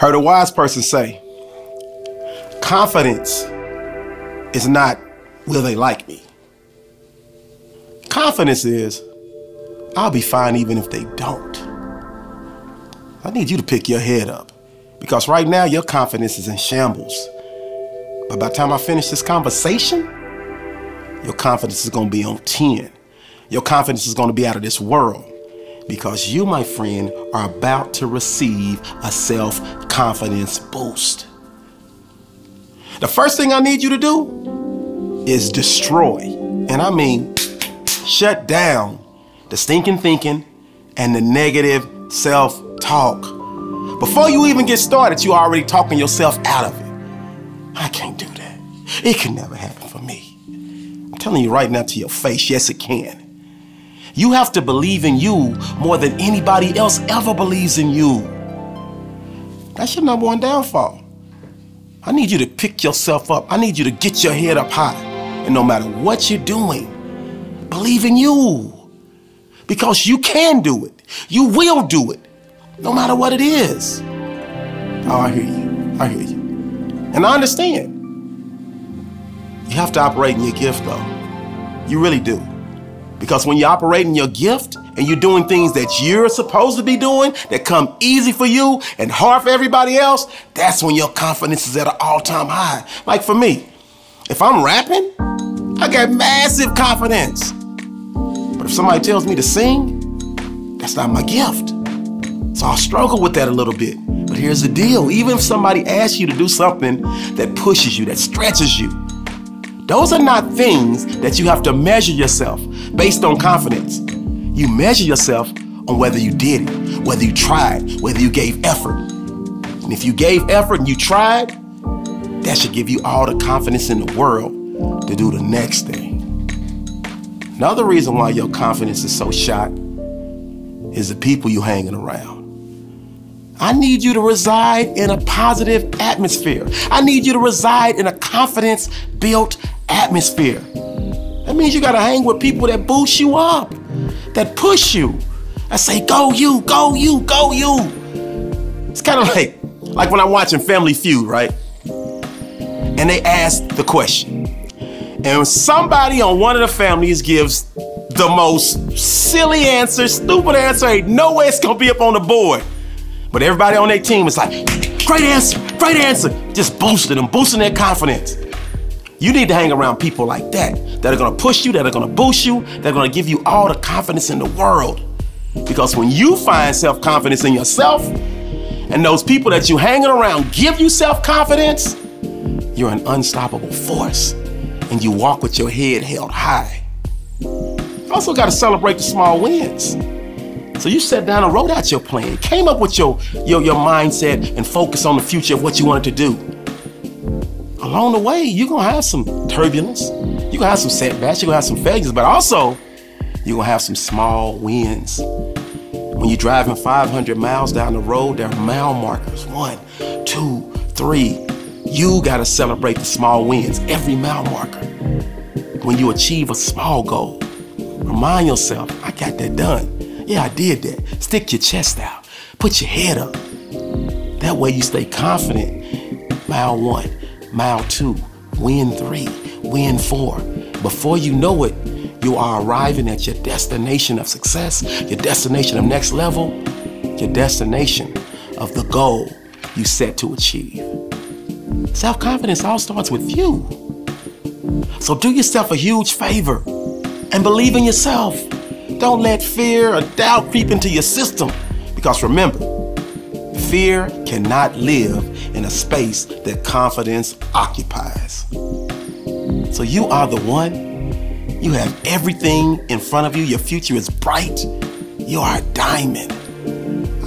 Heard a wise person say, confidence is not will they like me. Confidence is I'll be fine even if they don't. I need you to pick your head up because right now your confidence is in shambles. But by the time I finish this conversation, your confidence is going to be on 10. Your confidence is going to be out of this world because you, my friend, are about to receive a self confidence boost. The first thing I need you to do is destroy, and I mean shut down the stinking thinking and the negative self talk. Before you even get started, you're already talking yourself out of it. I can't do that. It can never happen for me. I'm telling you right now to your face, yes, it can. You have to believe in you more than anybody else ever believes in you. That's your number one downfall. I need you to pick yourself up. I need you to get your head up high. And no matter what you're doing, believe in you. Because you can do it. You will do it. No matter what it is. Oh, I hear you. I hear you. And I understand. You have to operate in your gift, though. You really do. Because when you operate in your gift and you're doing things that you're supposed to be doing that come easy for you and hard for everybody else, that's when your confidence is at an all time high. Like for me, if I'm rapping, I got massive confidence. But if somebody tells me to sing, that's not my gift. So I'll struggle with that a little bit. But here's the deal even if somebody asks you to do something that pushes you, that stretches you, those are not things that you have to measure yourself based on confidence. You measure yourself on whether you did it, whether you tried, whether you gave effort. And if you gave effort and you tried, that should give you all the confidence in the world to do the next thing. Another reason why your confidence is so shot is the people you're hanging around. I need you to reside in a positive atmosphere. I need you to reside in a confidence built atmosphere. That means you got to hang with people that boost you up, that push you. I say, go you, go you, go you. It's kind of like, like when I'm watching Family Feud, right? And they ask the question. And somebody on one of the families gives the most silly answer, stupid answer, ain't no way it's gonna be up on the board. But everybody on their team is like, great answer, great answer. Just boosting them, boosting their confidence. You need to hang around people like that, that are gonna push you, that are gonna boost you, that are gonna give you all the confidence in the world. Because when you find self confidence in yourself, and those people that you hanging around give you self confidence, you're an unstoppable force, and you walk with your head held high. You also got to celebrate the small wins. So you sat down and wrote out your plan, came up with your, your, your mindset and focus on the future of what you wanted to do. Along the way, you're gonna have some turbulence, you're gonna have some setbacks, you're gonna have some failures, but also you're gonna have some small wins. When you're driving 500 miles down the road, there are mile markers. One, two, three. You gotta celebrate the small wins, every mile marker. When you achieve a small goal, remind yourself, I got that done. Yeah, I did that. Stick your chest out. Put your head up. That way you stay confident. Mile one, mile two, win three, win four. Before you know it, you are arriving at your destination of success, your destination of next level, your destination of the goal you set to achieve. Self confidence all starts with you. So do yourself a huge favor and believe in yourself. Don't let fear or doubt creep into your system. Because remember, fear cannot live in a space that confidence occupies. So you are the one. You have everything in front of you. Your future is bright. You are a diamond.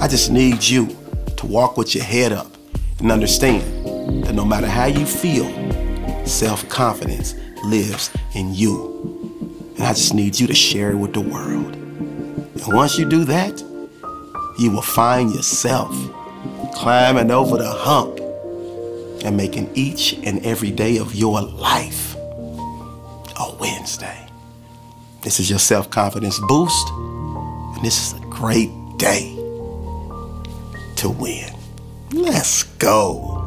I just need you to walk with your head up and understand that no matter how you feel, self confidence lives in you. And I just need you to share it with the world. And once you do that, you will find yourself climbing over the hump and making each and every day of your life a WINSday. This is your self confidence boost, and this is a great day to win. Let's go.